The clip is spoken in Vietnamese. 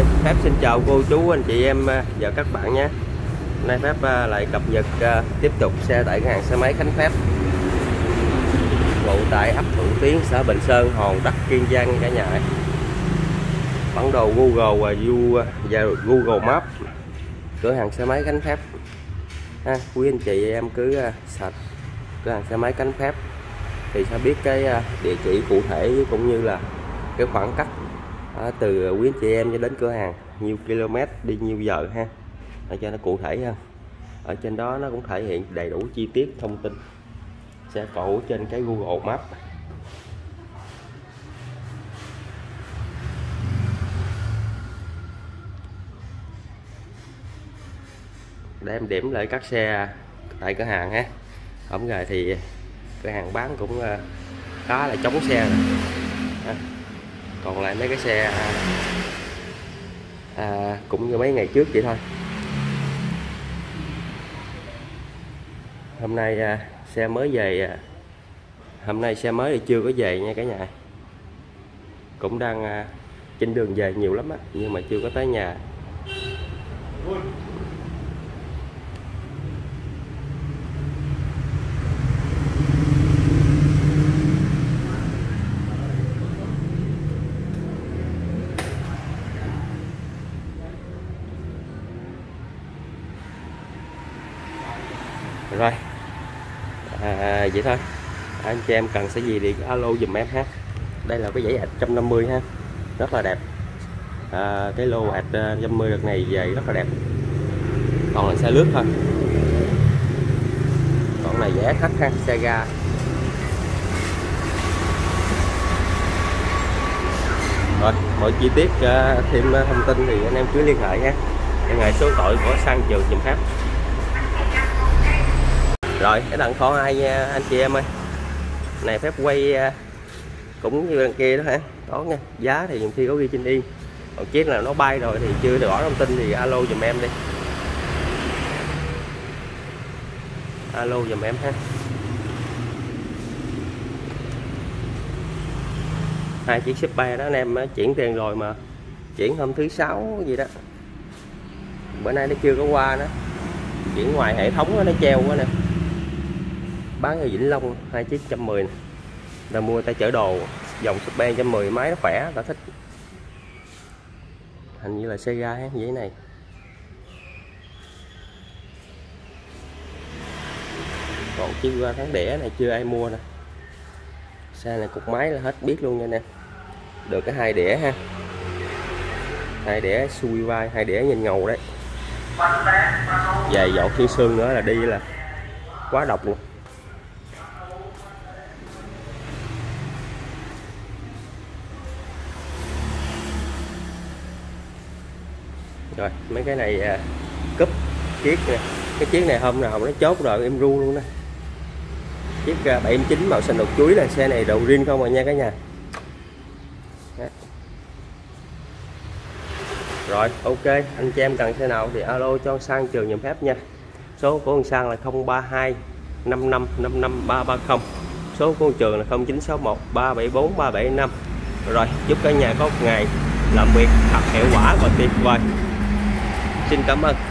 phép xin chào cô chú anh chị em à, và các bạn nhé. Nay phép à, lại cập nhật à, tiếp tục xe tại cửa hàng xe máy khánh phép. Ngụ tại ấp thuận tiến xã bình sơn hòn đất kiên giang cả nhà. Bản đồ google và du và google maps cửa hàng xe máy khánh phép. Ha, quý anh chị em cứ sạch cửa hàng xe máy khánh phép thì sẽ biết cái địa chỉ cụ thể cũng như là cái khoảng cách à, từ quý anh chị em cho đến cửa hàng nhiêu km đi nhiêu giờ ha. Để cho nó cụ thể hơn. Ở trên đó nó cũng thể hiện đầy đủ chi tiết thông tin. Xe cổ trên cái Google Maps. Để em điểm lại các xe tại cửa hàng ha. Hôm rồi thì cửa hàng bán cũng ờ, khá là chống xe rồi. Ha còn lại mấy cái xe à, à, cũng như mấy ngày trước vậy thôi. Hôm nay à, xe mới về à, hôm nay xe mới thì chưa có về nha cả nhà. Cũng đang à, trên đường về nhiều lắm á nhưng mà chưa có tới nhà. Rồi. À, vậy thôi. Anh chị em cần cái gì thì alo dùm em ha. Đây là cái dãy ạch 150 ha. Rất là đẹp. À, cái lô ạch 150 à, đợt này về rất là đẹp. Còn là xe lướt thôi. Còn này rẻ khách ha xe ga. Rồi mọi chi tiết à, thêm à, thông tin thì anh em cứ liên hệ nhé liên hệ số tội của sang trường dùm phép rồi cái đằng kho hai nha anh chị em ơi. Này phép quay à, cũng như đằng kia đó hả? Đó nha giá thì nhiều khi có ghi trên đi. còn chiếc là nó bay rồi thì chưa được rõ thông tin thì alo dùm em đi. Alo dùm em ha. Hai chiếc super đó anh em chuyển tiền rồi mà chuyển hôm thứ sáu gì đó. Bữa nay nó chưa có qua nữa. Chuyển ngoài hệ thống đó, nó treo quá nè bán ở Vĩnh Long hai chiếc 110 này. là mua tay chở đồ, dòng Super 110 máy nó khỏe ta thích. Hình như là xe ga vậy này. Còn chiếc qua tháng đẻ này chưa ai mua nè. Xe này cục máy là hết biết luôn nha nè được cái hai đĩa ha. Hai đĩa xui vai hai đĩa nhìn ngầu đấy. Dài dọn xương xương nữa là đi là quá độc luôn. Rồi mấy cái này à, cúp chiếc nè. Cái chiếc này hôm nào nó chốt rồi em ru luôn đó. Chiếc à, 79 màu xanh đột chuối là xe này đầu riêng không à nha cả nhà? Đó. rồi ok anh chị em cần xe nào thì alo cho sang trường nhầm phép nha. Số của anh sang là 032 55 55 330 số của trường là 0961 374 375 rồi chúc cả nhà có một ngày làm việc thật hiệu quả và tuyệt vời xin cảm ơn.